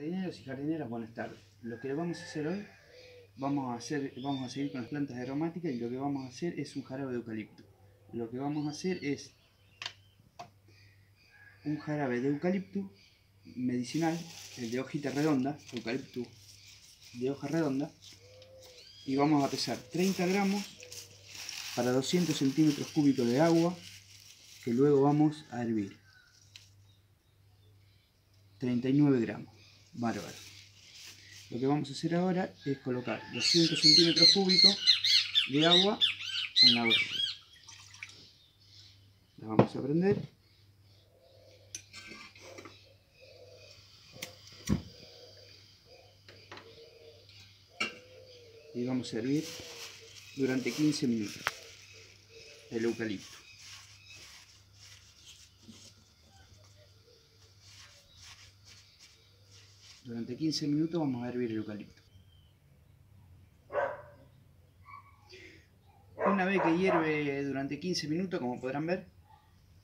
Jardineros y jardineras, buenas tardes. Lo que vamos a hacer hoy, vamos a, hacer, vamos a seguir con las plantas aromáticas y lo que vamos a hacer es un jarabe de eucalipto. Lo que vamos a hacer es un jarabe de eucalipto medicinal, el de hojita redonda, eucalipto de hoja redonda, y vamos a pesar 30 gramos para 200 centímetros cúbicos de agua que luego vamos a hervir. 39 gramos. Bárbaro. Lo que vamos a hacer ahora es colocar 200 centímetros cúbicos de agua en la olla. La vamos a prender. Y vamos a hervir durante 15 minutos el eucalipto. Durante 15 minutos vamos a hervir el eucalipto. Una vez que hierve durante 15 minutos, como podrán ver,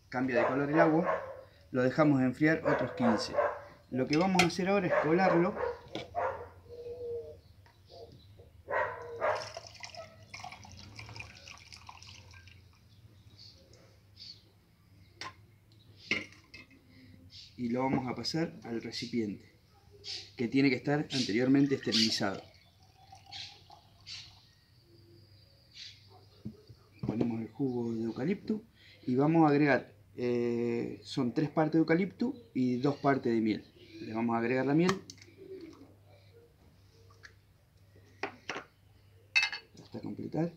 cambia de color el agua, lo dejamos enfriar otros 15. Lo que vamos a hacer ahora es colarlo y lo vamos a pasar al recipiente que tiene que estar anteriormente esterilizado. Ponemos el jugo de eucalipto y vamos a agregar, eh, son tres partes de eucalipto y dos partes de miel. Le vamos a agregar la miel. Hasta completar.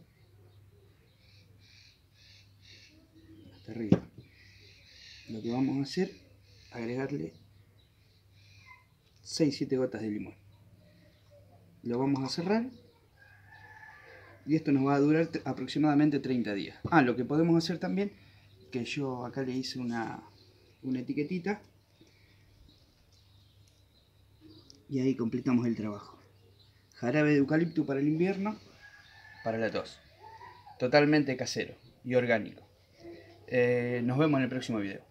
Hasta arriba. Lo que vamos a hacer, agregarle 6-7 gotas de limón. Lo vamos a cerrar. Y esto nos va a durar aproximadamente 30 días. Ah, lo que podemos hacer también, que yo acá le hice una, una etiquetita. Y ahí completamos el trabajo. Jarabe de eucalipto para el invierno, para la tos. Totalmente casero y orgánico. Eh, nos vemos en el próximo video.